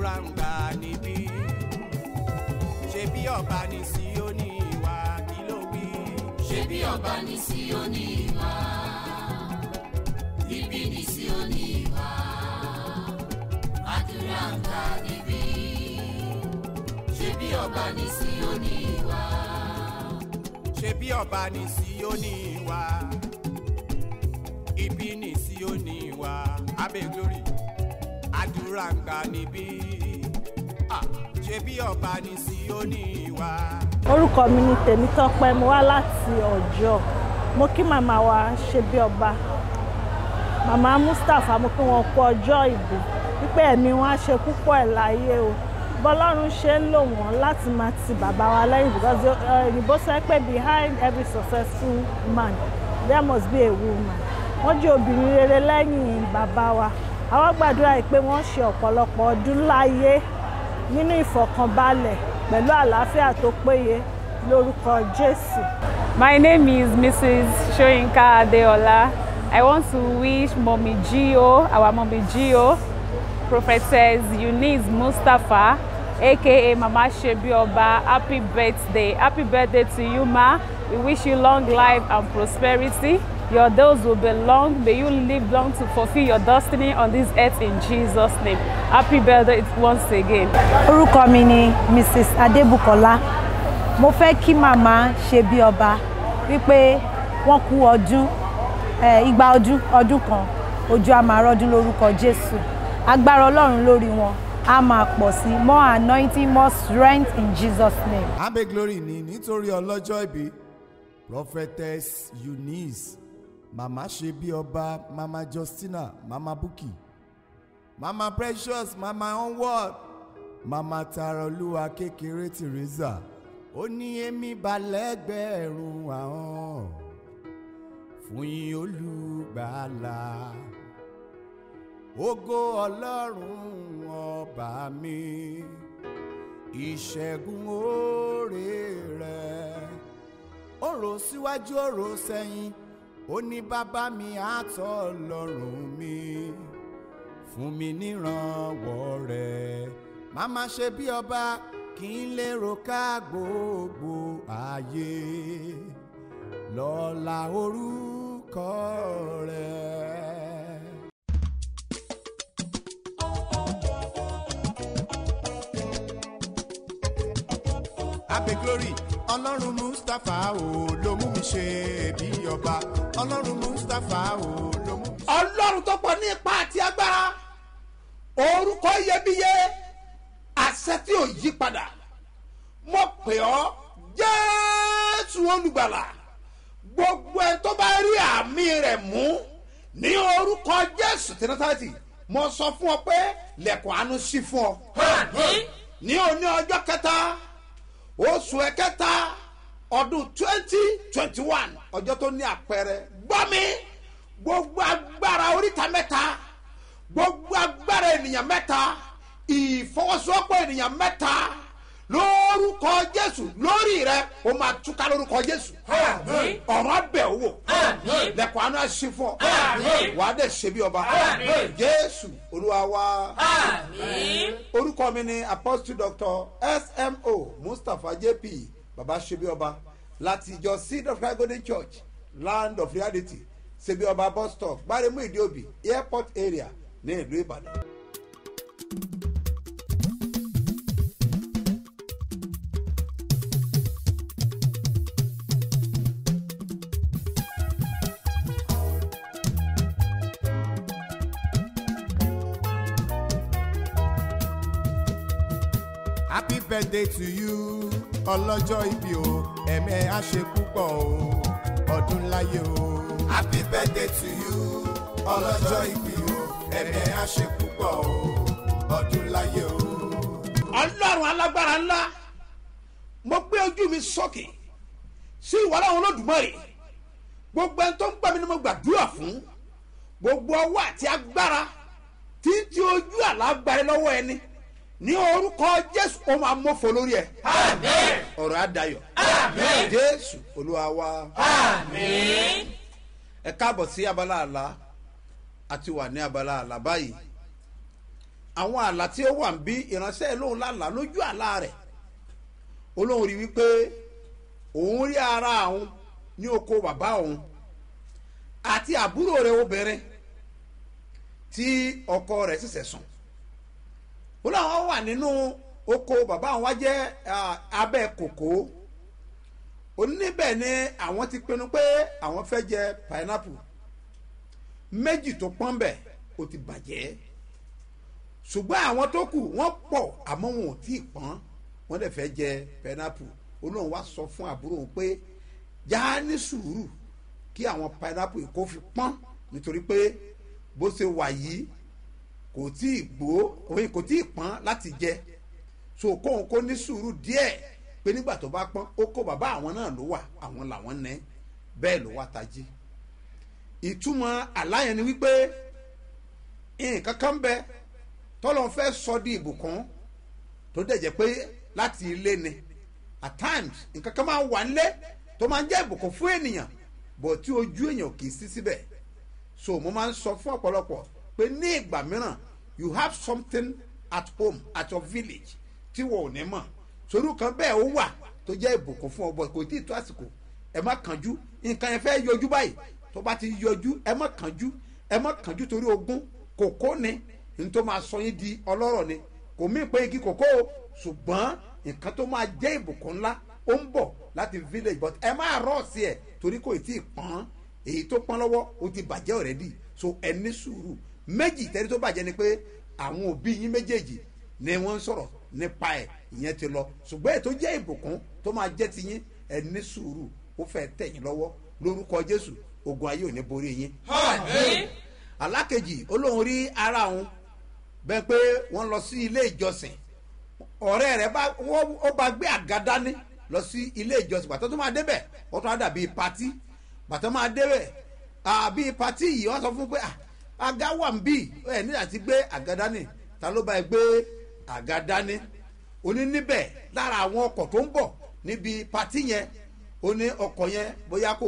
àdúrà ń gbà níbí. Ṣe bí ọba ní Síónì wá kí ló wí. ṣé bí ọba ní Síónì wá níbí ní Síónì wá àdúrà ń gbà níbí. Ṣé bí ọba ní Síónì wá ṣe bí ọba ní Síónì wá ibi ní Síónì wá abẹ́ glory àdúrà ń gbà níbí. Ṣe bí ọba ní Síónì orúkọ mi ni tèmítọ́pẹ́ mo wá láti ọjọ́. Mo kí màmá wa ṣe bí ọba. Màmá mustapha mo kí wọn kú ọjọ́ ìbí. Wípé ẹ̀mí wọn á ṣe púpọ̀ ẹ̀ láyé o. Bọ́lọ́run ṣe ń lò wọ́n láti máa ti bàbá wa lẹ́yìn. Because uh, òyìnbó sọ pé behind every successful man there must be a woman. Wọ́n jẹ́ obìnrin rere lẹ́yìn bàbá wa àwọn gbàdúrà yìí pé wọ́n ṣe ọ̀pọ̀lọpọ̀ ọdún láyé nínú ìfọ̀kànbalẹ̀ pẹ̀lú àlàáfíà tó péye lórúkọ Jésù. My name is Mrs. Shoyinka Adeola. I want to wish Mommy Gio, our Mommy Gio, Prophetess Eunice Mustafa, aka Mama Shebioba, happy birthday. Happy birthday to you, Ma. We wish you long life and prosperity. Your days will be long. May you live long to fulfill your destiny on this earth in Jesus' name. Happy birthday once again. orúkọ mi ni mrs adébùkọ́lá mo fẹ́ kí màmá ṣe bí ọba wípé wọ́n kú ọdún eh, igba ọdún ọdún kan ojú a máa rọ́dún lórúkọ jésù agbára ọlọ́run lórí wọn a máa pọ̀ sí more anointing more strength in jesus name. abe glory ni nítorí ọlọ́jọ́ ìbí prophetess eunice mama ṣe bí ọba mama justina mama buki mama precious mama onward mama tarolúwa kékeré teresa ó ní èmi balẹ̀gbẹ̀rún àwọn. Fún yín olùgbàlà ògo ọlọ́run ọba mi ìṣẹ́gun oore rẹ̀. Ọ̀rọ̀ síwájú ọ̀rọ̀ sẹ́yìn ó ní bàbá mi àtọ̀ lọ́rùn mi fún mi nírànwọ́ rẹ̀. Màmá ṣe bí ọba kí n lérò ká gbogbo ayé. Lọ́la orúkọ rẹ̀. abe glory ọlọ́run mustapha o ló mú mi ṣe bí ọba. Ọlọ́run mustapha o ló mú mi ṣe. ọlọ́run tó pọ̀ ní ipa àti agbára orúkọ iyebíye àṣẹ tí ò yí padà. Mo pè ọ́ jésù olùgbàlà gbogbo ẹ tó bá rí àmì rẹ̀ mú ní orúkọ jésù tẹnatàtì mo sọ fún ọ pé lẹ̀kùn àánú sí fún ọ. Ní òní ọjọ́ kẹta oṣù ẹ̀kẹta ọdún twenty twenty one ọjọ́ tó ní àpẹẹrẹ gbọ́ mi. Gbogbo agbára oríta mẹ́ta gbogbo agbára ènìyàn mẹ́ta ìfọwọ́sowọ́pọ̀ ènìyàn mẹ́ta lórúkọ jésù lórí rẹ o máa túká lórúkọ jésù. Ọ̀rọ̀ abẹ́ owó lẹ́kọ̀ọ́ àánú àṣì fún ọ. Wà á dẹ̀ ṣe bí ọba. Jésù olúwa wa. Orúkọ mi ni apostle doctor smo mustapha jp baba ṣe bí ọba. Láti ìjọ seed of christ golden church land of reality ṣe bí ọba bus stop gbáremú ìdíòbí airport area ní ìlú ìbàdàn. happy birthday to you. Ọlọ́jọ́ ìbí o ẹ̀mẹ́ á ṣe púpọ̀ o. Ọdún láyé o. happy birthday to you. Ọlọ́jọ́ ìbí o ẹ̀mẹ́ á ṣe púpọ̀ o. Ọdún láyé o. ọlọ́run alágbára ńlá mo gbé ojú mi sókè sí ìwọ́n àwọn olódùmarè. Gbogbo ẹni tó ń gbà mí ni mo gbàdúrà fún. Gbogbo ọwọ́ àti agbára tí ń ti ojú àlágbára lọ́wọ́ ẹni ní orúkọ jésù ó máa mọ́fọ́ lórí ẹ̀. Ọ̀rọ̀ adayọ̀ jésù olúwa wa. Ẹ káàbọ̀ sí abala àlá. Àti wà ní abala àlá báyìí. Àwọn àlá tí ó wà ń bí ìránṣẹ́ lóun lálàá lójú àlá rẹ̀. Olóhùn rí wípé òun rí ara òun ní oko bàbá òun àti àbúrò rẹ̀ obìnrin tí ọkọ rẹ̀ ṣẹ̀ṣẹ̀ sùn ó láwọn wà nínú oko bàbá àwọn wá jẹ́ abẹ́ kòkó. Oníbẹ̀ ni àwọn ti pinnu pé àwọn fẹ́ jẹ pineapple. Méjì tó pọ́n bẹ̀ ó ti bàjẹ́. Ṣùgbọ́n àwọn tó kù wọ́n pọ̀ àmọ́ wọn ò tí ì pọ́n. Wọ́n dẹ̀ fẹ́ jẹ pineapple. Olóhùn wá sọ fún àbúrò òun pé já ní sùúrù kí àwọn pineapple kó fi pọ́n. Nítorí pé bó ṣe wà yìí kò tí ì gbó òun kò tí ì pọ́n láti jẹ. So kóun kó ní sùúrù díẹ̀ pé nígbà tó bá pọ́n ó kó bàbá àwọn náà ló wà àwọn làwọn nẹ́. Bẹ́ẹ̀ ló wá tají. Ìtumọ̀ àláyẹn ni wípé nǹkan kan bẹ tọ́lọ́ fẹ́ sọ di ìbùkún tó dẹ̀ jẹ́ pé láti ilé ni. At times nǹkan kan máa wà nílé tó máa ń jẹ́ ìbùkún fún ènìyàn bọ̀ tí ojú èèyàn kì í sí síbẹ̀. So mo máa ń sọ fún ọ̀pọ̀lọpọ̀ pé ní ìgbà mìíràn you have something at home at your village tí wọ́n ò ní mọ̀. Sorú kan bẹ́ẹ̀ ó wà tó jẹ́ ìbùkún fún ọ bọ̀ kò tí ì tó àsìkò. Ẹ má kánjú. Nǹkan yẹn fẹ́ yọjú báyìí. Tó bá ti yọjú ẹ má kánjú. Ẹ má kánjú torí ogún. Kòkó ni. N máa sọ yín di ọlọ́rọ̀ ni. Kò mí pé igi kòkó o. Ṣùgbọ́n nǹkan tó máa jẹ́ ìbùkún ńlá ó ń bọ̀ láti village. But ẹ máa rọ̀ sí ẹ̀ torí kò tí ì pọ́n. Èyí tó pọ́n lọ́wọ́ ó ti bàjẹ́ already. So ẹ ní sùúrù méjì tẹ́lẹ̀ tó bàjẹ́ ni pé àwọn òbí yín méjèèjì ni wọ́n ń sọ̀rọ̀ nípa ẹ̀ ìyẹn ti lọ. Ṣùgbọ́n tó jẹ́ ìbùkún tó máa jẹ́ ti yín ẹ ní sùúrù ó fẹ́ tẹ̀ yín lọ́wọ́ lórúkọ jésù ogun ayé ò ní borí yín. alákejì olóhùn rí ara òun bẹ́ẹ̀ pé wọ́n lọ sí ilé ìjọsìn. Ọ̀rẹ́ rẹ̀ bá ó bá gbé àga dání lọ sí ilé ìjọsìn. Bàtọ́ tó máa débẹ̀ wọ́n tó máa dàbí patí. Bàtọ́ máa débẹ̀ àbí patí yìí wọ́n sọ fún pé "Ah, àga wà ń bì ẹ̀ ní àti gbé àga dání. Ta ló bá ẹ gbé àga dání? Oní níbẹ̀ lára àwọn ọkọ̀ tó ń bọ̀ níbi patí yẹn. Ó ọkọ̀ yẹn bóyá kò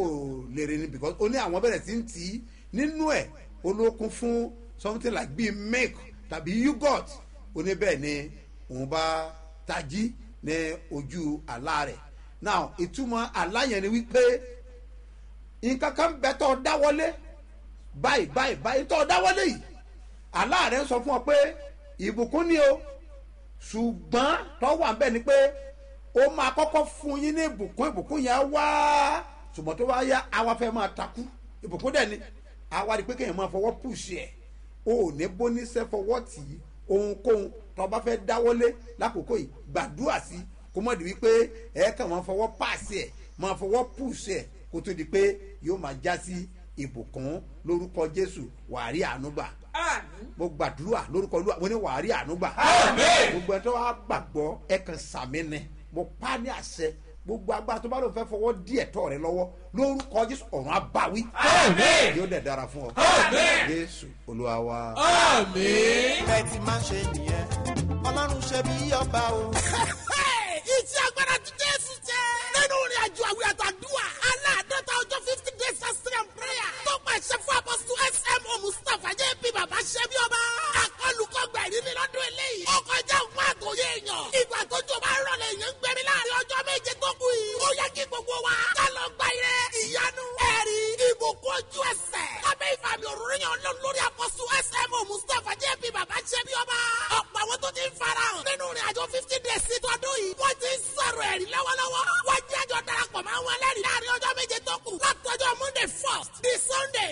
lè rìn ní because ó ní àwọn bẹ̀rẹ̀ sí ń tì í. Nínú ẹ̀ olókun fún something like bíi milk tàbí yogurt. Ó ní bẹ́ẹ̀ ni òun bá tají ní ojú àlá rẹ̀. Now ìtumọ̀ àlá yẹn ni wípé nǹkan kan bẹ tó dáwọ́lé báyìí báyìí báyìí tó dáwọ́lé yìí. Àlá rẹ̀ ń sọ fún ọ pé ìbùkún ni o. Ṣùgbọ́n tó wà ń bẹ̀ ni pé ó máa kọ́kọ́ fún yín ní ìbùkún ìbùkún yẹn wá. Ṣùgbọ́n tó bá yá àwa fẹ́ máa takú. Ìbùkún dẹ̀ ni. Àwa di pé kéèyàn máa fọwọ́ pùṣì ẹ̀. O ò ní bóníṣẹ́ fọwọ́ tì í. Ohunkóhun tó bá fẹ́ dáwọ́lé lákòókò yìí gbàdúrà sí kó mọ̀ di wípé ẹ̀ kàn máa fọwọ́ pàṣẹ máa fọwọ́ pùṣì ẹ̀ kó tó di pé yóò máa já sí ìbùkún lórúkọ jésù wàá rí àánú gbà. Mo gbàdúrà lórúkọ olúwa mo ní wàá rí àánú gbà. Gbogbo ẹ tó wá gbàgbọ́ ẹ kàn sàmì ni. Mo pa ní àṣẹ. Gbogbo agbára tó bá lóun fẹ́ fọwọ́ dí ẹ̀tọ́ rẹ lọ́wọ́ lórúkọ jésù ọ̀run abáwí yóò dẹ̀ dára fún ọ. Jésù olúwa wa. bẹ́ẹ̀ ti máa ṣe nìyẹn. Ọlọ́run ṣe bí ọba o. èèyàn. ìgbà tó jọ bá rọlẹ̀ èèyàn ń gbẹ̀mí láàárín ọjọ́ méje tó kù yìí. ó yẹ kí gbogbo wa ká lọ gba ire ìyanu ẹ̀rí ìbùkún ojú ẹsẹ̀. lábẹ́ ìfàmì òróró yẹn lọ lórí apọ́sù smo mustapha jẹ́ bí bàbá ṣẹ́ bí ọba. ọ̀pọ̀ àwọn tó ti ń farahàn nínú ìrìn àjò fifty days sí tọdún yìí. wọ́n ti ń sọ̀rọ̀ ẹ̀rí lọ́wọ́lọ́wọ́. wọ́n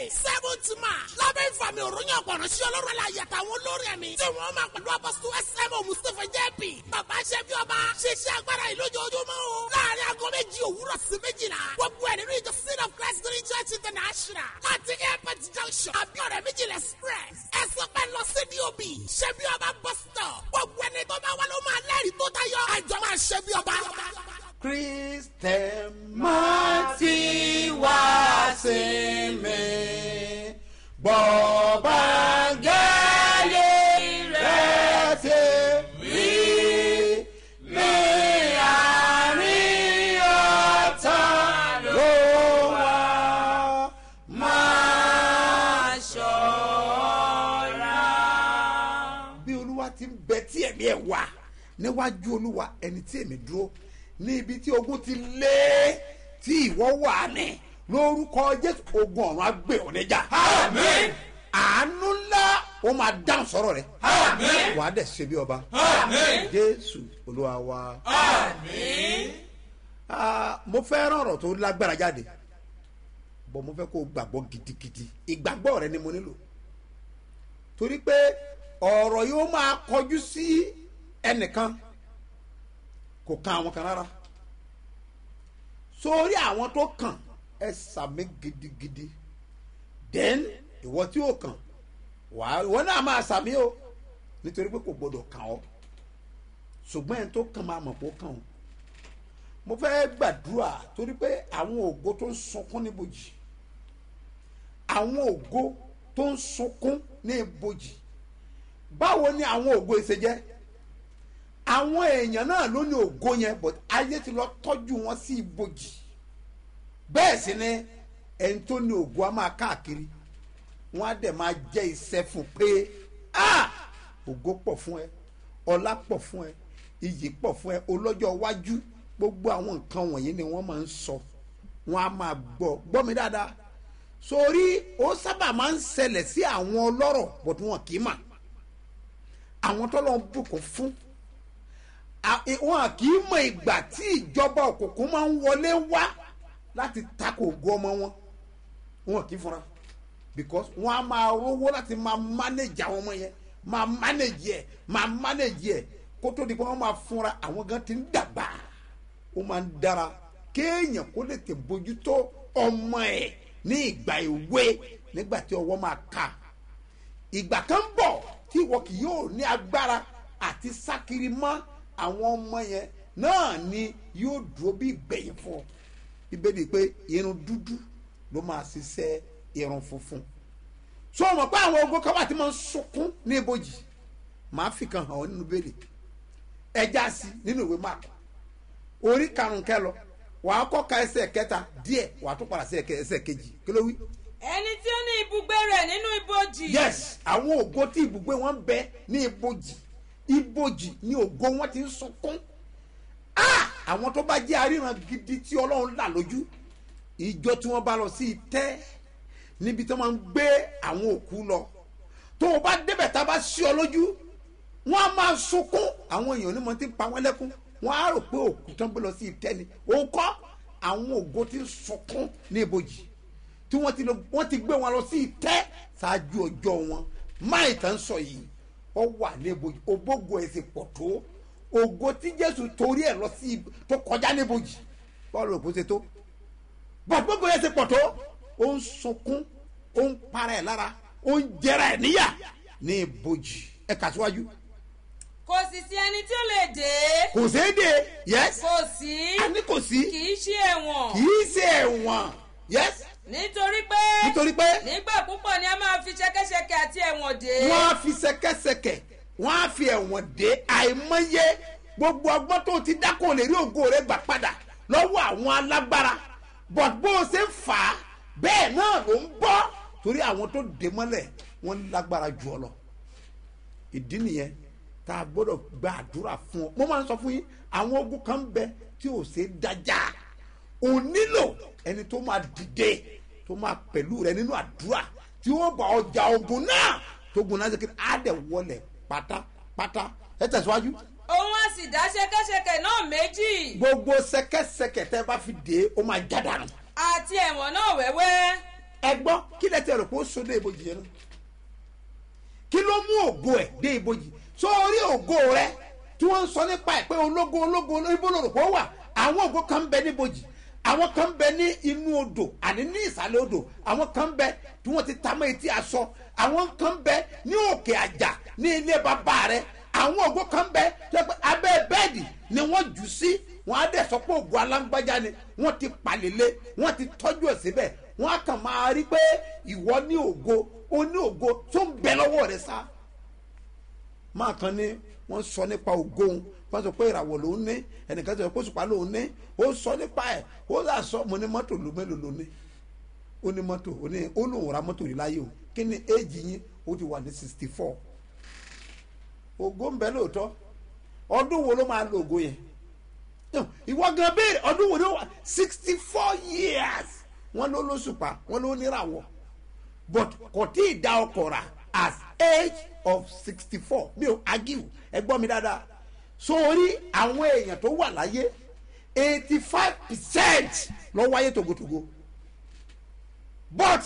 sunday seventh march. lábẹ́ ìfàmì òròyìn ọ̀pọ̀nà sí ọlọ́run la yàtọ̀ àwọn olórí ẹ̀mí. tí wọ́n máa pẹ̀lú apọ́sítù smo mustapha jẹ́bi. bàbá ṣẹ́bi ọba ṣiṣẹ́ agbára ìlú ojoojúmọ́ o. láàárín aago méjì òwúrọ̀ sí méjìlá. gbogbo ẹ̀ nínú ìjọ sin of christ green church international. láti airport junction abiodun méjìlá express. ẹ sọ pé lọ sí dob ṣẹ́bi ọba bus stop. gbogbo ẹni tó bá wà ló máa lẹ́rìí tó tayọ. àjọ máa ṣẹ́bi ọba. Kristẹ máa ti wá sí mi. Gẹ́lẹ́ wà. Máa ṣọ́ra. Bí olúwa ti ń bẹ tí ẹ̀mí ẹ̀ wà níwájú olúwa ẹni tí èmi dúró ní ibi tí ogun ti lé tí ìwọ wà ní lórúkọ jésù ogun ọ̀run á gbé ọ níjà. Àmín. àánú ńlá ó máa dáhùn sọ̀rọ̀ rẹ̀ Àmín. wàá dẹ̀ ṣe bí ọba Àmín. jésù olúwa wa. Àmín. Mo fẹ́ rán ọ̀rọ̀ tó lágbára jáde bọ́ mo fẹ́ kó o gbàgbọ́ gidigidi ìgbàgbọ́ rẹ ni mo nílò torí pé ọ̀rọ̀ yóò máa kọjú sí ẹnìkan kò kan àwọn kan rárá. Sórí àwọn tó kàn ẹ sàmì gidigidi. Then ìwọ tí ó kàn wàá ìwọ náà máa sàmì o. Nítorí pé kò gbọdọ̀ kàn ọ́. Ṣùgbọ́n ẹni tó kàn máa mọ̀ pé ó kàn ọ́. Mo fẹ́ gbàdúrà torí pé àwọn ògo tó ń sunkún níbojì àwọn ògo tó ń sunkún ní ibojì. Báwo ni àwọn ògo ìṣe àwọn èèyàn náà ló ní ògo yẹn but ayé ti lọ tọ́jú wọn sí ibojì. Bẹ́ẹ̀ sì ni ẹni tó ní ògo á máa káàkiri. Wọn á dẹ̀ máa jẹ́ iṣẹ́ fún pé ògo pọ̀ fún ẹ ọlá pọ̀ fún ẹ iyì pọ̀ fún ẹ olọ́jọ́ iwájú gbogbo àwọn nǹkan wọ̀nyí ni wọ́n máa ń sọ. Wọ́n á máa gbọ́. Gbọ́ mi dáadáa. Sórí ó sábà máa ń ṣẹlẹ̀ sí àwọn ọlọ́rọ̀ bọ̀ tí wọ́n kì í mà. Àwọn tọ́lọ́ ń bùkún fún wọn kì í mọ ìgbà tí ìjọba òkùnkùn máa ń wọlé wá láti takò ògo ọmọ wọn. Wọn kì í fúnra because wọn á máa rówó láti máa manage àwọn ọmọ yẹn máa manage ẹ máa manage ẹ. Kó tó di pé wọn máa fúnra àwọn gan ti ń dàgbà. Ó máa ń dára kéèyàn kó lè tè bójútó ọmọ ẹ ní ìgbà ìwé nígbà tí ọwọ́ máa ka. Ìgbà kan bọ̀ tí ìwọ kì yóò ní agbára àti sákiri mọ́ àwọn ọmọ yẹn náà ni yóò dúró bí ìgbẹ̀yìn fún ọ. Bíbélì pé irun dúdú ló máa ṣiṣẹ́ irun funfun. So mọ̀ pé àwọn ogun kan wà tí máa ń sunkún ní ibojì? Màá fi kan hàn ọ́ nínú bẹ́ẹ̀lì ẹja sí nínú ìwé mark orí karùn-ún kẹlọ wàá kọ́ ka ẹsẹ̀ kẹta díẹ̀ wàá tún padà sí ẹsẹ̀ kejì. Kí ló wí. ẹni tí ó ní ibùgbé rẹ̀ nínú ibojì. yes àwọn ògo tí ibùgbé wọn bẹ ní ibojì ibojì ní ògo wọn ti ń sunkún. Àwọn tó bá jẹ́ aríran gidi tí ọlọ́run là lójú ìjọ tí wọ́n bá lọ sí ìtẹ́ níbi tí wọ́n máa ń gbé àwọn òkú lọ. Tó o bá débẹ̀ tá a bá sí ọ lójú wọ́n á máa sunkún. Àwọn èèyàn onímọ̀ tí ń pa wọ́n lẹ́kún. Wọ́n á rò pé òkú tán gbé lọ sí ìtẹ́ ni. Òun kọ́? Àwọn ògo tí ń sunkún ní ibojì tí wọ́n ti ti gbé wọn lọ sí ìtẹ́ ṣáájú ọjọ́ wọn. Máì tán sọ yìí ọ wà ní ibojì. Ògbógo ẹ̀ sì pọ̀ tó. Ògo tí jésù torí ẹ̀ lọ sí tó kọjá ní ibojì. Bọ́ọ̀lù òkú ṣe tó? Gbogbo ẹ̀ sì pọ̀ tó. Ó ń sunkún ó ń para ẹ̀ lára ó ń jẹra ẹ̀ níyà ní ibojì. Ẹ̀ kà síwájú. Kò sì sí ẹni tí ó lè dé. kò séé dé. Yẹs kò sí. a ní kò sí. Kì í ṣe ẹ̀wọ̀n. kì í ṣe ẹ̀wọ̀n. Yẹs nítorí pé. nítorí pé nígbà púpọ̀ ni a máa fi ṣẹ̀kẹ̀ṣẹ̀kẹ̀ àti ẹ̀wọ̀n dé. wọ́n á fi ṣẹ̀kẹ̀ṣẹ̀kẹ̀ wọ́n á fi ẹ̀wọ̀n dé. Àìmọye gbogbo ọgbọ́n tó ti dá kò lè rí ògo rẹ̀ gbà padà lọ́wọ́ àwọn alágbára. But bó o ṣe ń fà á bẹ́ẹ̀ náà ló ń bọ́. Torí àwọn tó dé mọ́lẹ̀ wọ́n lágbára jù ọ lọ. Ìdí nìyẹn tá a gbọ́dọ̀ gba àdúrà fún ọ. Mo máa ń sọ fún yín àwọn ogun kan ń bẹ tí ò ṣe dájà ò nílò ẹni tó máa dìde tó máa pẹ̀lú rẹ nínú àdúrà tí ó bá ọjà ogun náà tó gun náà kí á dẹ̀ wọlé pátápátá ẹ tẹ̀síwájú. Òun á sì dá ṣẹ̀kẹ̀ṣẹ̀kẹ̀ náà méjì. gbogbo sẹkẹsẹkẹ tẹ bá fi dé ó máa já dànù. Àti ẹ̀wọ̀n náà wẹ́wẹ́. ẹ gbọ́ kí lẹ tẹ rò pé ó so dé ibojì yẹn? Náà kí ló mú ògo ẹ dé ibojì? Sórí ògo rẹ tí wọ́n ń sọ nípa ẹ̀ pé ológo ológo ibo ó wà? Àwọn ògo kan ń bẹ níbojì àwọn kan bẹ ní inú odò àní ní ìsàlẹ̀ odò. Àwọn kan bẹ tí wọ́n ti ta mọ́ etí aṣọ. Àwọn kan bẹ ní òkè àjà ní ilé bàbá rẹ. Àwọn ògo kan bẹ pé abẹ́ bẹ́ẹ̀dì ni wọ́n jù sí. Wọ́n á dẹ̀ sọ pé ògo alágbájá ni. Wọ́n ti palẹ̀lẹ̀ wọ́n ti tọ́jú ẹ̀ síbẹ̀. Wọ́n á kàn máa rí pé ìwọ ní ògo ó ní ògo tó ń bẹ lọ́wọ́ rẹ sá. Máa kan ní wọ́n sọ nípa ògo òun wọ́n sọ pé ìràwọ̀ lòún ní ẹnìkan sọ pé òṣùpá lòún ní. Ó sọ nípa ẹ̀ ó là sọ mo ní mọ́tò ló mélòó ló ní? Ó ní mọ́tò ó ní ó lòun ra mọ́tò rí láyé o. Kí ni éèjì yín? Ó ti wà ní sixty four ògo ń bẹ lóòótọ́. Ọdún wo ló máa lo ògo yẹn? Ìwọ gan béèrè ọdún wo ló wà? sixty four years. Wọn ló lóṣùpá wọn ló níràwọ̀ but kò tí ì da ọkọ̀ rà as age of sixty four mi ò argue. Ẹ gbọ́ mi dáadáa sórí àwọn èèyàn tó wà láyé eighty five percent lọ wáyé togotogo. But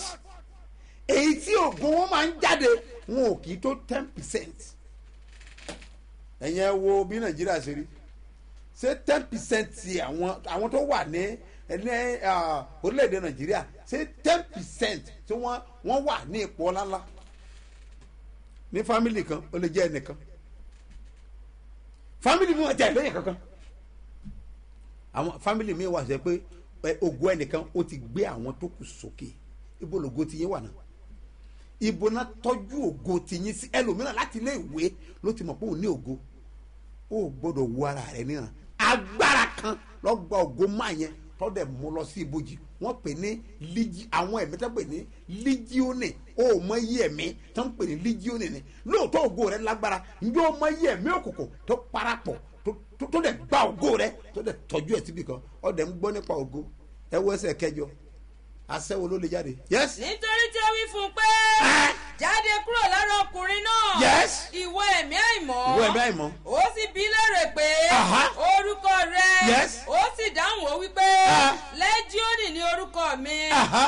èyí tí ògùn wọn máa ń jáde wọn ò kì í tó ten percent. Ẹ̀yin ẹ wo bí nàìjíríà ṣe rí. Ṣé ten percent ti àwọn àwọn tó wà ní ní orílẹ̀-èdè nàìjíríà ṣé ten percent tí wọ́n wọ́n wà ní ipò ọláńlá? Ní fámìlì kan ó lè jẹ́ ẹnìkan fámìlì mi wọ́n jẹ́ ẹlẹ́yìn kankan. Àwọn fámìlì mi wà sẹ́ pé ògo ẹnìkan ó ti gbé àwọn tó kù sókè. Ibo lògo ti yín wà náà? Ibo náà tọ́jú ògo ti yín sí? Ẹlòmíràn láti ilé ìwé ló ti mọ̀ pé òun ní ògo. Ó gbọ́dọ̀ wo ara rẹ̀ níran. Agbára kan lọ́gbà ògo máa yẹn tọ́dẹ̀ mú lọ sí ibojì. Wọ́n pè ní líjí àwọn ẹ̀mí tó pè ní líjíọ́nì ó mọ iye ẹ̀mí tó ń pè ní líjíọ́nì ni. Lóòótọ́ ògo rẹ̀ lágbára. Ó mọ iye ẹ̀mí òkùnkùn tó parapọ̀ tó- dẹ̀ gba ògo rẹ̀ tó dẹ̀ tọ́jú ẹ̀ síbi kan? Ọ̀dẹ̀ ń gbọ́ nípa ògo. Ẹ wo ẹsẹ̀ kẹjọ. Asẹ́wo ló lè jáde. Yes? Nítorí tí ó wí fún un pé jáde kúrò lára ọkùnrin náà. Yes. ìwọ ẹ̀mí àìmọ́. Ìwọ ẹ̀mí àìmọ́. Ó sì bí lérè pé orúkọ rẹ. Yes. ó sì dáhùn ó wípé lẹ́jíọ́nì ni orúkọ mi.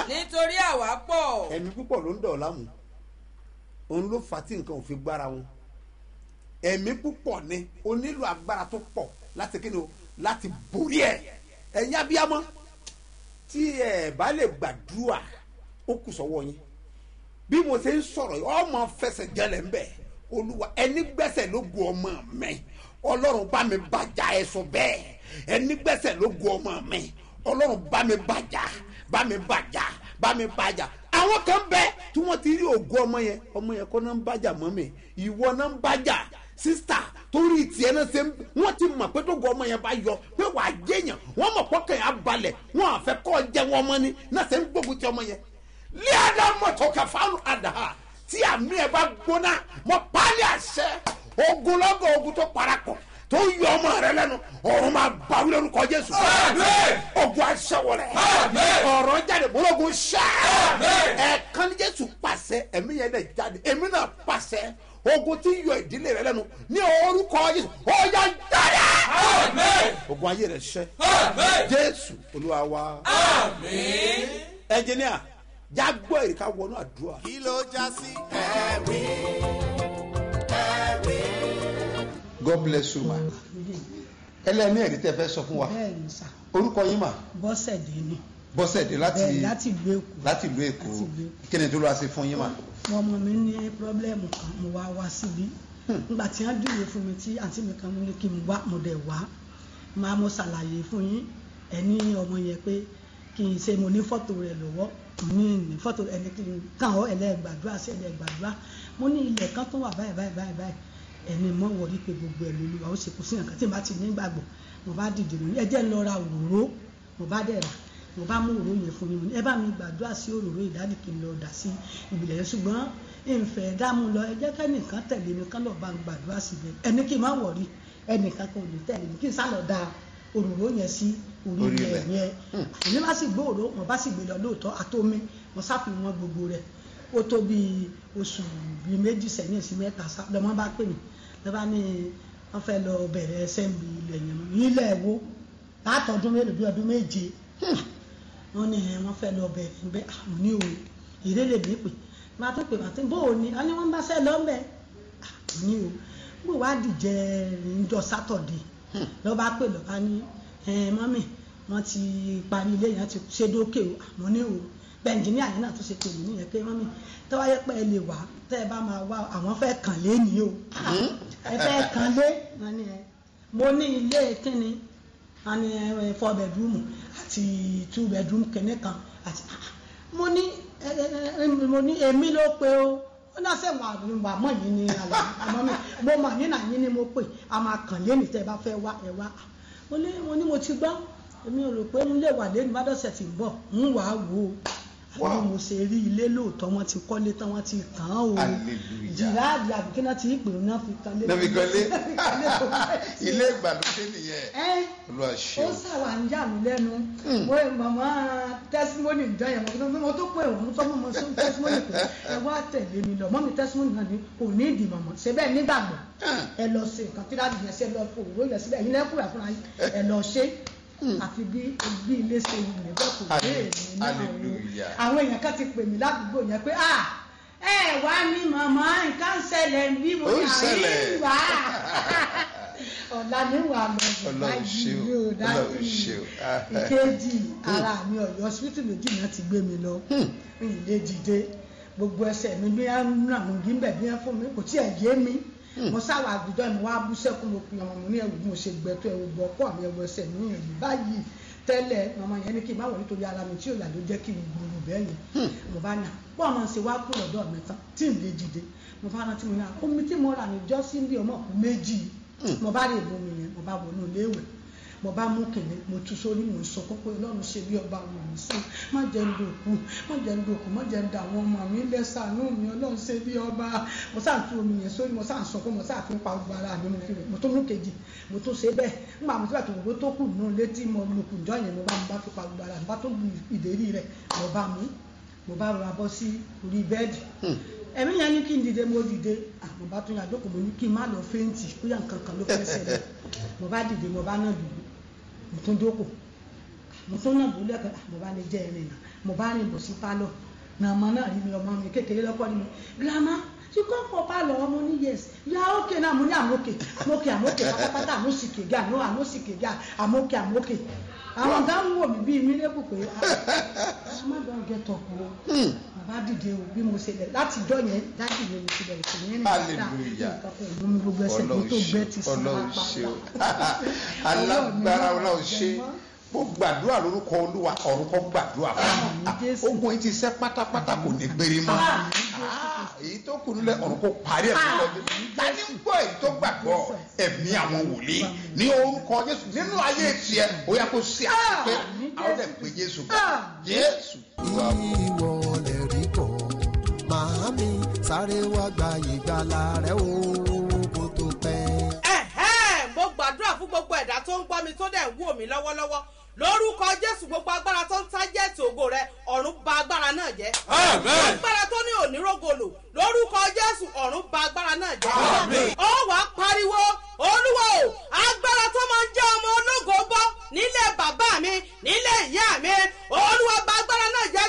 Nítorí àwa pọ̀. ẹ̀mí púpọ̀ ló ń dọ̀ láàmú. Òun ló fà á tí nǹkan ò fi gbára wọn. Ẹ̀mí púpọ̀ ni. O nílò agbára tó pọ̀ láti kí ni o? Láti borí ẹ̀. Ẹ̀yin abiyamọ tí ẹ bá lè gbàdúrà ó kù sọ́wọ́ yín bí mo ṣe ń sọ̀rọ̀ ọmọ fẹsẹ̀ jẹlẹ̀ ń bẹ̀. Olúwa ẹni gbẹ́sẹ̀ ló gun ọmọ mi. Ọlọ́run bá mi bàjá ẹ sọ bẹ́ẹ̀. Ẹni gbẹ́sẹ̀ ló gun ọmọ mi. Ọlọ́run bá mi bàjá bá mi bàjá bá mi bàjá. Àwọn kan bẹ tí wọ́n ti rí ògùn ọmọ yẹn. Ọmọ yẹn kọ́ náà ń bàjá mọ́ mi. Ìwọ náà ń bàjá. Sísítà torí tiẹ̀ náà ṣe wọ́n ti mọ̀ pé tó gun ọmọ yẹn bá yọ pé wàá jẹ́yàn. Wọ́n mọ̀ pọ́kàn yẹn á balẹ̀. Wọ́n àfẹ́ kọ́ jẹ́ wọn mọ́ ni. Náà ṣe ń gbógun ti ọmọ yẹn liada kẹfàánù àdá. Tí àmì ẹ bá gbóná mọ pálí àṣẹ. Ogunlọgọ ogun tó parapọ̀ tó yọ ọmọ rẹ lẹ́nu ọ̀run máa bá wí lórúkọ jésù. Ogun aṣẹwọlẹ ọ̀rọ̀ jáde bọlọgùn ṣá. Ẹ̀ẹ̀kan jésù pàṣẹ ẹ̀mí yẹn dẹ̀ jáde. Èmi náà pàṣẹ ogun tí yọ ìdílé rẹ lẹ́nu ní orúkọ jésù. Ọjà jáde. Ogun ayé rẹ ṣẹ. Jésù olúwa wa. Ẹnjìníà jágbó èrìkà wọnú àdúrà. kí ló já sí? Ẹ̀rí ẹ̀rí. god bless you ma. Ẹlẹ́ni ẹ̀rí tẹ́ fẹ́ sọ fún wa. Orúkọ yín mà bọ́sẹ̀dé ni. Bọ́sẹ̀dé láti láti ìlú èkó. láti ìlú èkó. Kí ni tó lọ́wọ́ sí fún yín mà. wọn mọ mi ní pírọ́blẹ́mù kan mo wá wá síbí. Nígbà tí wọ́n júwe fún mi tí àǹtí mi kan mú ní kí n wá mo dẹ̀ wá. Máa mo ṣàlàyé fún yín. Ẹni ọmọ yẹn pé kí n ṣe mo ní fọ́tò rẹ̀ lọ́wọ́ ní fọ́tò ẹni kí n kàn ọ́ ẹlẹ́gbàdúrà sí ẹlẹ́gbàdúrà mo ní ilẹ̀ kan tó wà báyìí báyìí báyìí báyìí. Ẹni mọ́ wọlé pé gbogbo ẹ̀ lóluwà ó ṣe kò sí nǹkan tí n bá ti nígbàgbọ́ mo bá dìde lórí ẹ jẹ́ ń lọ ra òróró. Mo bá dẹ̀ rà mo bá mú òróró yẹn fún yín ẹ bá mi gbàdúrà sí òróró ìdádì kí n lọ dà sí ìbílẹ̀ yẹn. Ṣùgbọ́n ìfẹ́ dámú lọ ẹ jẹ́ kẹ́nìkan tẹ̀lé mi kán lọ bá ń gbàdúrà síbẹ̀. Ẹni kí n má wọ̀rí ẹnìkan kan ò ní tẹ̀lé mi kí n sá da òróró yẹn sí orí ilẹ̀ yẹn. Èmi bá sì òróró mo bá sì gbé lọ lóòótọ́ àtómi mo sáfihàn gbogbo rẹ̀. Ó tó bí oṣù bíi méjì sẹ́yìn sí mẹ́ta lọ́mọ bá pè mí. Lọ́ba ní wọ́n fẹ́ lọ bẹ̀rẹ̀ ẹsẹ̀ ń bi ilẹ̀ yẹn ilẹ̀ wo? Látọdún mélòó bí ọdún méje. Wọ́n ní wọ́n fẹ́ lọ bẹ̀rẹ̀ ń bẹ́ àwọn ní ìrè lè mí pè. Máa tó pè máa tó bó o ní? Wọ́n ní wọ́n bá fẹ́ lọ bẹ́. Àwọn ní o. Bó wàá dìjẹ́ ìjọ sátọ̀dé lọ́ba pè lọ́ba ní ẹ mọ́mì wọ́n ti parí ilé yẹn ti ṣe dókè o. Àwọn ní o bẹ́ńjìníà yẹn náà tó ṣe pè mí nìyẹn pé mọ́mì tọ́wáyé pé ẹ lè wá tẹ́ ẹ bá máa wá àwọn fẹ́ kàn lé ní o. Ẹ fẹ́ kàn lé? Ní mo ní ilé kíni? Ní ẹ four bedroom àti two bedroom kìíní kan. Àti mo ní ẹ ẹ ẹ mo ní èmi ló pe o. Ó náà ṣe wà wà mọ̀ yín ní àlọ́. Àmọ́ mi mo mọ̀ yín náà yín ni mo pè. A máa kàn lé ní tẹ́ ẹ bá fẹ́ wá ẹ wá. Mo ní mo ní ti gbọ́. Èmi ò rò pé ń lè wà lẹ́nu bá dọ̀sẹ̀ tí ń bọ̀ ń wà á wò ó bí mo ṣe rí ilé lóòótọ́ wọ́n ti kọ́lé tán wọ́n ti tàn án o. Jìráàdì àbí kí wọ́n ti pè náà fi kan lé Náà fi kan lé. ilé ìgbàlódé nìyẹn. Olúwa ó ṣeun ṣàwà ń yà mí lẹ́nu. Mo màmá tẹ́símọ́nì ń jọyàn mo mo tó pé òun tó mọ̀ sí tẹ́símọ́nì pé ẹ wá tẹ̀lé mi lọ. Mọ́mí tẹ́símọ́nì náà ni kò ní ìdì mọ̀mọ́ ṣe bẹ́ẹ̀ nígbàgbọ́? Ẹ lọ ṣe nǹkan tí láti yẹn ṣe lọ òwúrò yẹn síbẹ̀. Lẹ́kùnrin àfúnra yín. Ẹ lọ ṣe àfi bí bí ilé ṣe wù mí bẹ́ẹ̀ kò dé èmi náà o. Àwọn èèyàn kan ti pè mí ládùúgbò yẹn pé ah ẹ wá ní màmá nǹkan ń ṣẹlẹ̀ ń bí mo ṣẹlẹ̀. àyè wá. Ọ̀la ní wà Ọlọ́run báyìí yóò dájú ìkejì ara mi ọ̀yọ́ hospital méjì náà ti gbé mi lọ. Ilé dìde. Gbogbo ẹsẹ̀ mi bí wọ́n ń ràn mí bí wọ́n fún mi kò tí ẹ̀ yé mi mo sáwà àgùdọ́ mi wá bú sẹ́kùn mo pin ọmọ mi ní ẹ̀wù mo ṣe gbẹ̀tọ̀ ẹ̀wù gbọ́ ọkọ mi ẹ̀wù ẹsẹ̀ mi rìn báyìí tẹ́lẹ̀ màmá yẹn ní kí n má wọ̀ nítorí ara mi tí òyà ló jẹ́ kí n gbòòrò bẹ́ẹ̀ yẹn. Mo bá nà bọ́ ọmọ ṣe wá kú lọ́dọ̀ mi tán tí n lè dìde. Mo bá rántí mo ní omi tí mo rà ní jọ́sí bí ọmọ méjì. Mo bá lè bomi yẹn mo bá wọnú léèwẹ̀ mo bá mú kìnní mo tú sórí mo sọ kókó ọlọ́run ṣe bí ọba wò mí sí. Má jẹ́ ń dòkú má jẹ́ ń dòkú má jẹ́ ń da àwọn ọmọ mi lẹ́sàánú mi ọlọ́run ṣe bí ọba. Mo sáà tú omi yẹn sórí mo sáà sọ pé mo sáà fi ń pa gbogbo ara mi mo fi rẹ̀ mo tó mú kejì mo tó ṣe bẹ́ẹ̀. Nígbà mo síbẹ̀ tó gbogbo tó kù nù létí mo lu kùnjọ́ yẹn mo bá mo bá fi pa gbogbo ara mi bá tó ìdérí rẹ̀ mo bá mú mo bá rọra bọ́ sí orí bẹ́ẹ̀dì. Ẹ̀mí yẹn ní kí n dìde mo dìde. Mo bá tún yà jókòó mo ní kí n má lọ fẹ́ǹtì bóyá nǹkan kan ló fẹ́ ṣẹlẹ̀. Mo bá dìde mo bá náà dùdú mo tún jókòó. Mo tún náà dùdú lẹ́kọ̀ọ́ ah, mo bá lè jẹ́ ẹ̀rìn náà mo bá rìn bọ̀ sí pálọ̀. Náà ọmọ náà rí mi ọmọ mi kékeré lọ́kọ́ ni mi. Grandma you come for pálọ̀ ọmọ ní yes are okay náà mo ní àmókè àmókè àmókè pátápátá àmósìkè gà no àmósìkè gà àmókè àmókè. Àwọn ọ̀gá ń wò mí bíi mílíọ̀nù pé ah má dán get up o. Bàbá dìde o bí mo ṣe lẹ̀ láti jọ yẹn dájú mi mo ti bẹ̀rẹ̀ sí ní rìn dáadáa. Hallelujah. nǹkan kan ìlú mi gbogbo ẹsẹ̀ mi tó gbẹ ti ọlọ́run lápá alágbára ọlọ́run ṣe. Mo gbàdúrà lórúkọ olúwa ọ̀run kọ́ gbàdúrà fún mi. Ogun yìí ti sẹ́ pátápátá kò ní gbérí mọ́. Ah, èyí tó kù nílẹ̀ ọ̀run kò parí ẹ̀ fún ọdún tani ń gbọ́ èyí tó gbàgbọ́ ẹ̀mí àwọn wòlíì ní orúkọ jésù nínú ayé tiẹ̀ ó yẹ kó sí àpẹẹrẹ àwọn ọ̀dẹ̀ pé jésù. gbà jésù. ìwọ lè rí kọ́ màámi sáré wá gba ìgbàlà rẹ o kó tó pẹ́. mo gbàdúrà fún gbogbo ẹ̀dá tó ń gbọ́ mi tó dẹ̀ ń wò mí lọ́wọ́lọ́wọ́ lórúkọ jésù gbogbo agbára tó ń tájẹ́ẹ̀tì ògo rẹ ọ̀run ba agbára náà jẹ́. Agbára tó ní onírògolo lórúkọ jésù ọ̀run ba agbára náà jẹ́. Ó wàá pariwo olúwa o agbára tó máa ń jẹ́ ọmọ ológo bọ́ nílé bàbá mi nílé ìyá mi. Olúwa ba agbára náà jẹ́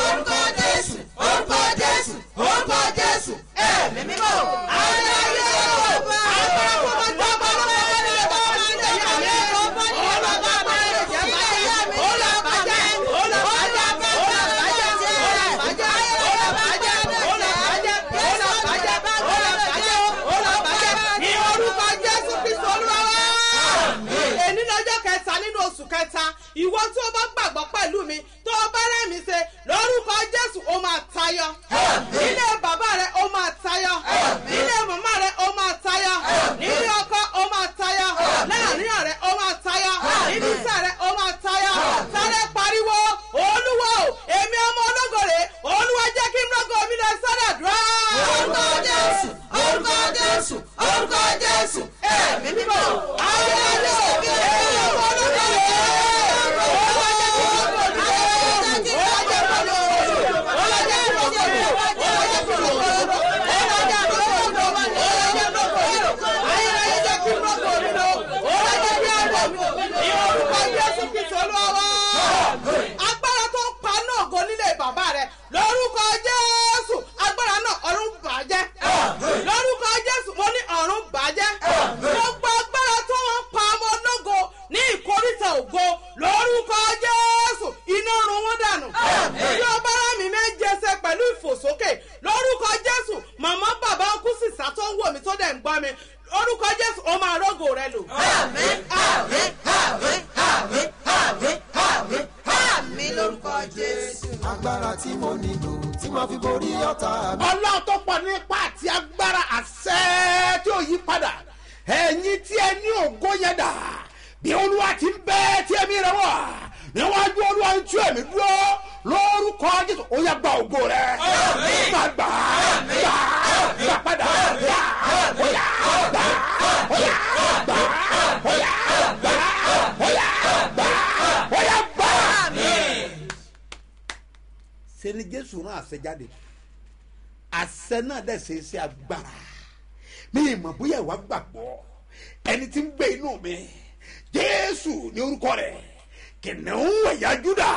orúkọ jésù orúkọ jésù orúkọ jésù mi ìmọ̀ bóyá ìwà gbàgbọ́. Ẹni tí ń gbé inú mi jésù ní orúkọ rẹ̀. Kìnìún ẹ̀yà júdà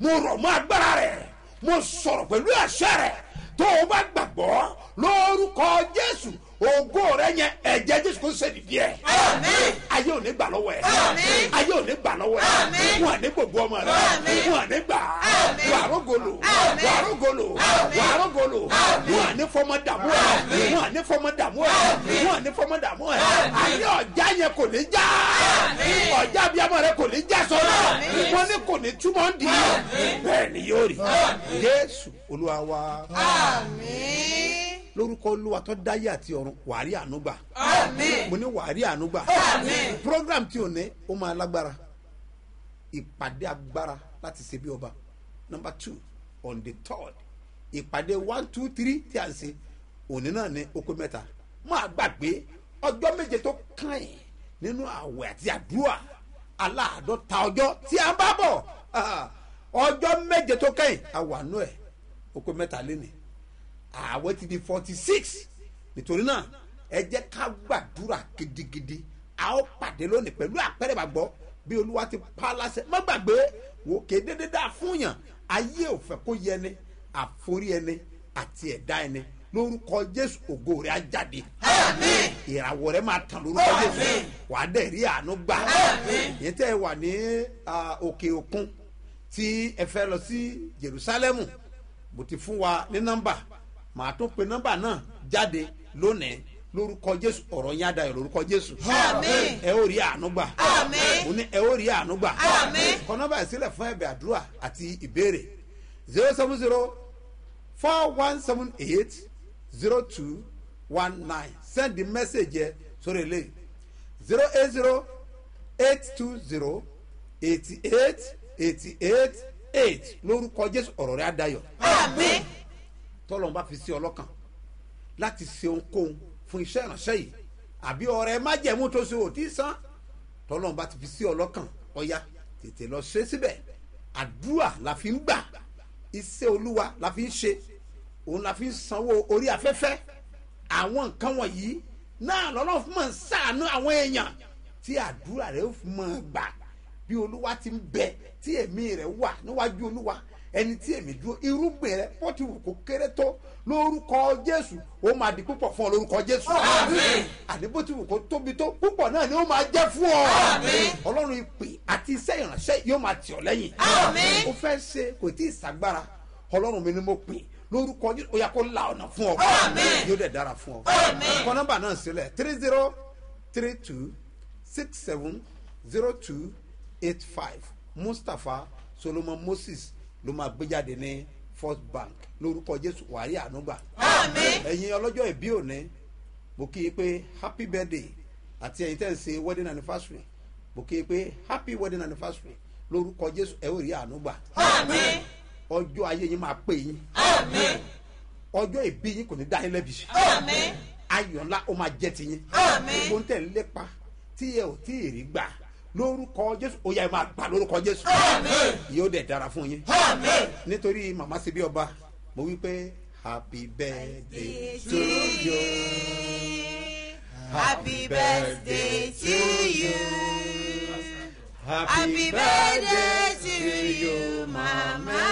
mo rọ̀ mọ́ agbára rẹ̀ mo sọ̀rọ̀ pẹ̀lú àṣẹ rẹ̀. Tó o bá gbàgbọ́ lórúkọ jésù ògo rẹ yẹn ẹ̀jẹ̀ jésù kò sẹ́ni díẹ̀ ayé ò ní gbà lọ́wọ́ ẹ̀. Ayé ò ní gbà lọ́wọ́ ẹ̀. Wọn ní gbogbo ọmọ rẹ. Wọn ní gbà. Wàrógolo wàrógolo wàrógolo wọn ní fọmọ dàmú ẹ. Wọn ní fọmọ dàmú ẹ. Wọn ní fọmọ dàmú ẹ. Ayé ọjà yẹn kò ní já. Ọjà abiyamọ rẹ kò ní já sọ̀rọ̀ wọn ní kò ní túmọ̀ ń di. Bẹ́ẹ̀ ni yóò rí. Jésù olúwa wa lórúkọ olúwa tó dáyé àti ọ̀run wàárí ànúgbà mo ní wàárí ànúgbà program tí o ní ó máa lágbára. Ìpàdé agbára láti ṣe bí ọba. Number two on the third ìpàdé one two three tí a ń ṣe òní náà ní oko mẹ́ta. Máa gbàgbé ọjọ́ méje tó kàn yín nínú àwẹ̀ àti àdúrà aláàdọ́ta ọjọ́ tí a bá bọ̀. Ọjọ́ méje tó kàn yín àwànú ẹ̀ oko mẹ́ta lé ní àwẹ̀ ti di forty six nítorí náà ẹ jẹ́ ká gbàdúrà gidigidi. A ó pàdé lónìí pẹ̀lú àpẹẹrẹ gbàgbọ́ bí olúwa ti pa láṣẹ má gbàgbé. Wò kéde dáadáa fún yàn. Ayé ò fẹ́ kó yẹ ni àforí ẹni àti ẹ̀dá ẹni. Lórúkọ jésù ògo rẹ̀ á jáde. Ìràwọ̀ rẹ̀ máa tàn lórúkọ jésù. Wà á dẹ̀ rí àánú gbà. Yẹn tẹ́ ẹ wà ní òkè òkun tí ẹ fẹ́ lọ sí jerusalemu mo ti fún wa ní nọ́mbà màá tún pe nọ́mbà náà jáde lónìí. Lórúkọ jésù ọ̀rọ̀ yín adayọ̀ lórúkọ jésù. Ẹ ó rí àánú gbà. Mo ní ẹ ó rí àánú gbà. Kọ nọ́mbà yìí sílẹ̀ fún ẹ̀bẹ̀ àdúrà àti ìbéèrè. Zero seven zero four one seven eight zero two one nine. Send the message yẹ sórí ilé. Zero eight zero eight two zero eighty eight eighty eight eight. Lórúkọ jésù ọ̀rọ̀ rẹ̀ adayọ̀ tọ́lọ́n bá fi sí ọlọ́kàn láti ṣe ohunkóhun fún iṣẹ́ ìránṣẹ́ yìí. Àbí ọ̀rẹ́ májẹ̀mú tó ṣe òtí san. Tọ́lọ́n bá ti fi sí ọlọ́kàn ọ̀ya tètè lọ ṣe síbẹ̀. Àdúrà la fi ń gbà. Iṣẹ́ olúwa la fi ń ṣe. Òun la fi ń sanwó orí afẹ́fẹ́. Àwọn nǹkan wọ̀nyí náà lọ́lọ́ fún mọ̀ ń sàánú àwọn èèyàn tí àdúrà rẹ̀ ó fi mọ̀ gbà. Bí olúwa ti ń bẹ tí ẹ̀mí rẹ̀ wà níwájú olúwa ẹni tí èmi dúró irúgbìn rẹ bó ti wù kó kéré tó lórúkọ jésù ó máa di púpọ̀ fún ọ lórúkọ jésù. Àní bó ti wù kó tóbi tó púpọ̀ náà ni ó máa jẹ́ fún ọ. Ọlọ́run ìpè àti iṣẹ́ ìránṣẹ́ yóò máa tì ọ́ lẹ́yìn. Ó fẹ́ ṣe kò tí ì sàgbára ọlọ́run mi ni mo pè lórúkọ jésù ó yà kó la ọ̀nà fún ọ. Yóò dẹ̀ dára fún ọ. Kọ nọ́mbà náà sílẹ̀ three zero three two six seven zero two eight five. Mustapha solomon moses ló máa gbé jáde ní first bank lórúkọ jésù wàhálì ànúgbà. ẹ̀yin ọlọ́jọ́ ìbí òní mo kí i pé happy birthday àti ẹ̀yin tẹ́ ń ṣe wedding anniversary mo kí i pé happy wedding anniversary lórúkọ jésù ẹ̀ ò rí ànúgbà. ọjọ́ ayé yín máa pè yín. ọjọ́ ìbí yín kò ní dá yín lẹ́bi. ayọ̀ ńlá ó máa jẹ́ ti yín. gbogbo ń tẹ̀ ń lépa tí ẹ ò tí ì rí gbà lórúkọ jésù. Ó yá ẹ máa gbà lórúkọ jésù. Yóò dẹ̀ dára fún yín. Nítorí màmá síbí ọba mo wí pé happy birthday to you. Happy birthday to you. Happy birthday to you, Mama.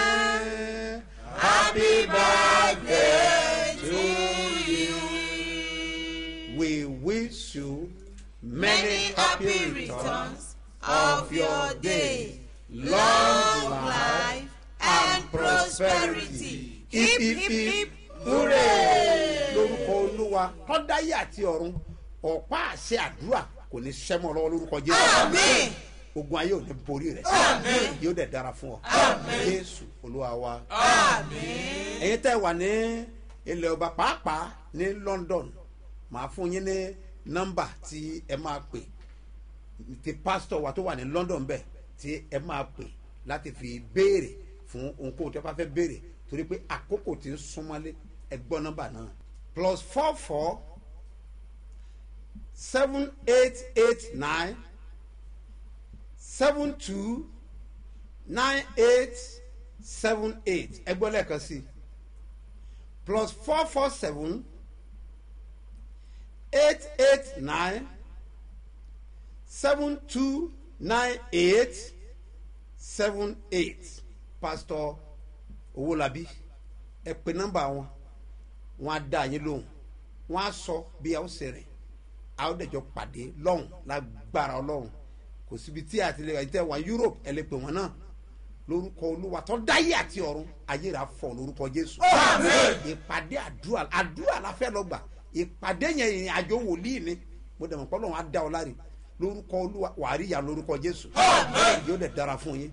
Happy birthday to you. we wish you Many happy returns of your day. Long life and prosperity. Hip, hip, hip, hooray. lórúkọ olúwa tọ́dáyé àti ọ̀run ọ̀pá àṣẹ àdúrà kò ní sẹ́mọ̀ lọ́wọ́ lórúkọ jésù. Àmín. ogun ayé ò ní borí rẹ̀. Yóò dẹ̀ dára fún ọ. Jésù olúwa wa. Ẹ̀yin tẹ́ wà ní ilẹ̀ ọba pàápàá ní london màá fún yín ní nọ́mbà tí ẹ máa pè ti pásítọ̀ wa tó wà ní london bẹ́ẹ̀ tí ẹ máa pè láti fi béèrè fún ohunkóhun tí wọ́n bá fẹ́ béèrè torí pé àkókò tí ń súnmọ́lé. Ẹ nọ́mbà náà. Plus four four seven eight eight nine seven two nine eight seven eight. Ẹ gbọ́ lẹ́ẹ̀kan sí plus four four seven eight eight nine seven two nine eight seven eight. Pastor owolabi ẹ pe nọ́mbà wọn wọn á dá yín lóhùn wọn á sọ bí a ó ṣe rìn a ó dẹjọ pàdé lọ́hùn lágbára ọlọ́hùn kò síbi tí àtìlẹyìn tẹ wọn europe ẹ lè pè wọn náà. Lórúkọ olúwa tó dáyé àti ọ̀run ayé rà fọ lórúkọ jésù. ìpàdé àdúrà àdúrà la fẹ́ lọ gbà. Ìpàdé yẹn ìrìn àjò wòlíì ni. Mo dẹ̀ mọ̀ pé ọlọ́run á dá ọ láre lórúkọ olúwa wàá rí ìyá lórúkọ jésù. yóò dẹ̀ dára fún yín.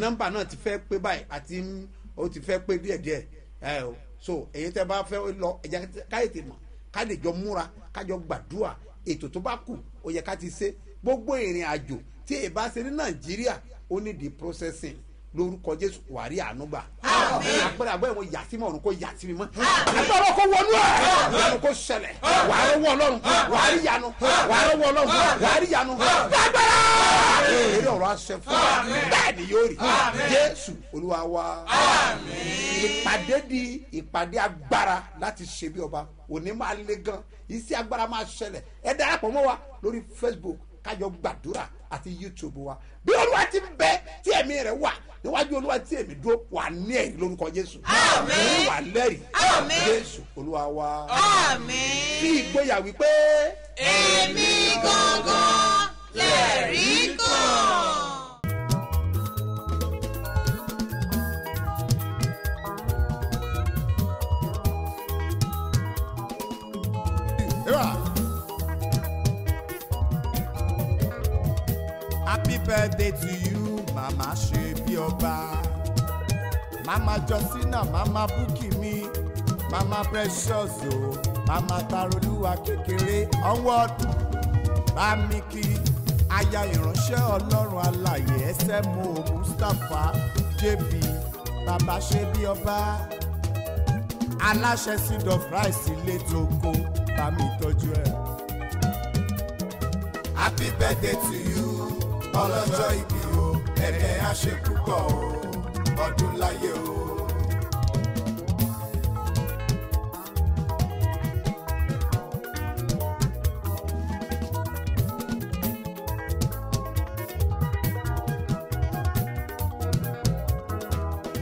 nọ́mbà náà ti fẹ́ pé báyìí àti ó ti fẹ́ pé díẹ̀díẹ̀ ẹ o so èyí tẹ́ bá fẹ́ lọ ẹ̀jẹ̀ káyọ̀tì mọ̀ ká lè jọ múra ká jọ gbàdúrà. Ètò tó bá kù ó yẹ ká ti ṣe. Gbogbo ìrìn àjò tí èyí bá ṣe ní nàìjíríà ó ní di processing lórúkọ jésù wàrí ànúgbà àpẹẹrẹ àgbẹ̀ wọn yà sí mọ̀ ọ̀run kó yà sí mi mọ́. Agbára kó wọnú ẹ̀. Yanu kó ṣẹlẹ̀. Wàá wọ ọlọ́run. Wàá rí yanu wàá wọ ọlọ́run. Wàá rí yanu gbàgbára èrè ọ̀rọ̀ aṣẹ fún wa. Bẹ́ẹ̀ ni yóò rí. Jésù olúwa wa. Ìpàdé di ìpàdé agbára láti ṣe bí ọba. Òní máa le gan. Iṣẹ́ agbára máa ṣẹlẹ̀. Ẹ darapọ̀ mọ́ wa lórí facebook kájọ gbàdúrà àti youtube wa. Bí olúwa ti bẹ tí ẹ̀mí rẹ̀ wà níwájú olúwa tí èmi dúró wà ní ẹ̀rí lórúkọ jésù. Òun wà lẹ́rìí. Jésù olúwa wa. Bí ìgboyà wípé. èmi gangan lẹ́rìí kan. happy birthday to you mama ṣe bí ọba. Mama justina mama bukki mi. Mama precious o mama taroluwa kékeré. Onward bámikí aya ìránṣẹ́ ọlọ́run alàyè ẹsẹ̀ mo mustapha jb bàbá ṣe bí ọba. Aláṣẹ seed of rice ilé tó kó bá mi tọ́jú ẹ̀. happy birthday to you ọlọ́jọ́ ìbí o ẹ̀mẹ́ àṣẹ púpọ̀ o ọdún láyé o.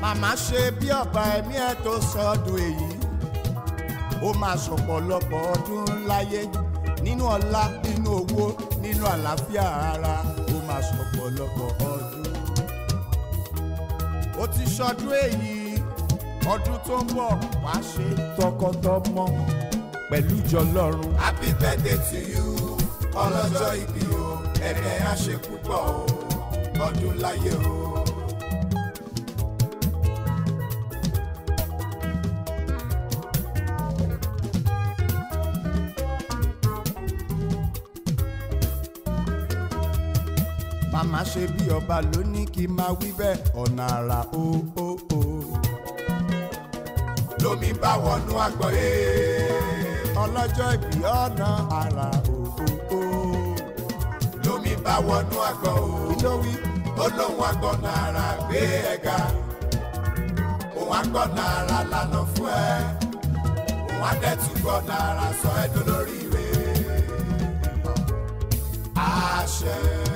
màmá ṣe bí ọba ẹ̀mí ẹ̀ tó sọdún èyí ó máa ṣọ̀pọ̀lọpọ̀ ọdún láyé nínú ọlá nínú owó nínú àlàáfíà ara máa ṣọ̀pọ̀lọpọ̀ ọdún. ó ti ṣọdún èyí ọdún tó ń bọ̀ wá ṣe tọkọtọmọ pẹ̀lú ìjọlọ́run. happy birthday to you ọlọ́jọ́ ìbí o ẹ̀mẹ́ àṣẹ púpọ̀ o ọdún láyé o. màmá ṣe bí ọba lóní kí n wí bẹ́ẹ̀ ọ̀nà àrà o o o. lomi bá wọnú àgbọ̀ ee. ọlọ́jọ́ ìbí ọ̀nà àrà o o o. lomi bá wọnú àgbọ̀ o. kí ló wí. ó lóun àgbọ̀ nàrà gbé ẹ̀ga. òun àgbọ̀ nàrà lànà fún ẹ. òun àdẹ́tùgbọ̀ nàrà sọ ẹ́ dolórí rẹ̀. àṣẹ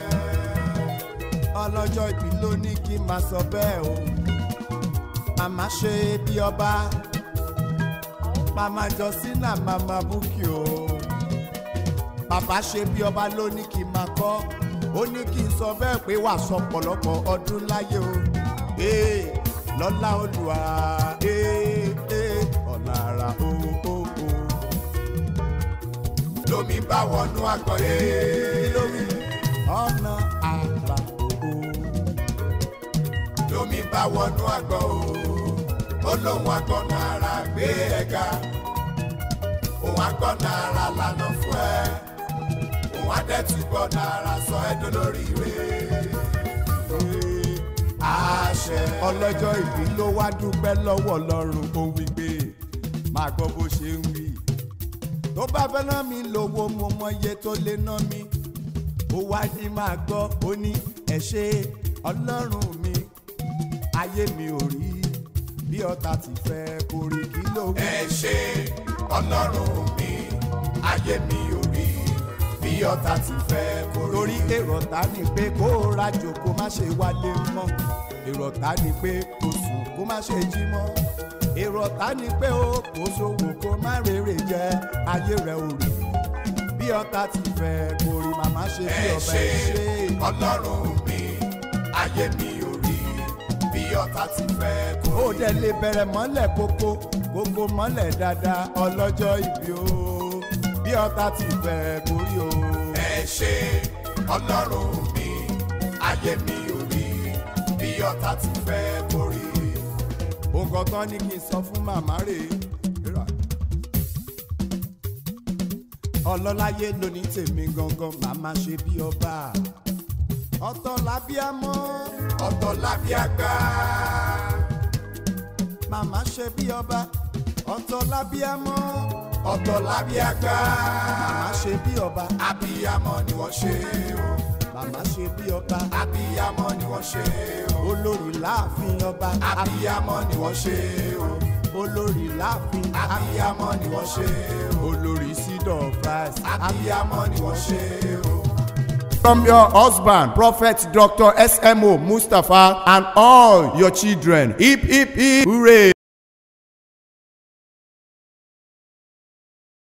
ọlọ́jọ́ ìbí ló ní kí n máa sọ bẹ́ẹ̀ o. Màmá ṣe bí ọba. Màmá jọ́sínà màmá búkì o. Bàbá ṣe bí ọba ló ní kí n máa kọ́. Ó ní kí n sọ bẹ́ẹ̀ pé wà sọ pọ̀lọpọ̀ ọdún láyé o. Ee lọ́lá olùwà ee ee ọ̀nà àrà o o o. Bá wọnú àgbọ̀ ee lomi ọ̀nà bá wọnú àgbọ̀ o. Ó lóun àgbọ̀ náírà gbé ẹ̀ga òun àgbọ̀ náírà lànà fún ẹ. Òun àdẹ́tùgbọ̀ náírà sọ ẹ́ dolórí rẹ̀ àṣẹ. ṣẹ ọlọ́jọ́ ìbí ló wá dúpẹ́ lọ́wọ́ ọlọ́run ó wí pé máa gbọ́ bó ṣe ń wí. Tó bá fẹ́ ná mi lówó mo mọ iye tó lè ná mi. Ó wá ní máa gbọ́. Ó ní ẹ ṣé ọlọ́run ayé mi ò rí. Bí ọ̀tá ti fẹ́ kó rí kí ló ẹ ṣé ọlọ́run mi ayé mi ò rí. Bí ọ̀tá ti fẹ́ kó rí. torí èrò ọ̀tá ni pé kó o rajo kó má ṣe wálé mọ́. Èrò ọ̀tá ni pé kó sùn kó má ṣe jí mọ́. Èrò ọ̀tá ni pé o kò sówó kó má rere jẹ. Ayé rẹ ò rí. Bí ọ̀tá ti fẹ́ kó rí màmá ṣe bí ẹ ọba ṣé ẹ ṣe. ọlọ́run mi ayé mi ọ̀tá ti fẹ́ kó ó dẹ̀ lè bẹ̀rẹ̀ mọ́lẹ̀ kókó kókó mọ́lẹ̀ dáadáa ọlọ́jọ́ ìbí o bí ọ̀tá ti fẹ́ kó rí o. ẹ ṣé ọlọ́run mi ayé mi ò rí bí ọ̀tá ti fẹ́ kó rí. nǹkan tán ni kí n sọ fún màmá rè é. ọlọ́láyé lóní tèmi gangan màmá ṣe bí ọba ọ̀tọ̀ lábíàmọ́ ọ̀tọ̀ lábí àgbà màmá ṣe bí ọba. Ọ̀tọ̀ lábíàmọ́ ọ̀tọ̀ lábí àgbà màmá ṣe bí ọba. Abiyamọ ni wọ́n ṣe o. Màmá ṣe bí ọba. Abiyamọ ni wọ́n ṣe o. Olórí láàfin ọba. Abiyamọ ni wọ́n ṣe o. Olórí láàfin. Abiyamọ ni wọ́n ṣe o. Olórí sídọ̀ christ. Abiyamọ ni wọ́n ṣe o. From your husband, Prophet Dr. SMO Mustapha, and all your children. Hip, hip, hip, hooray!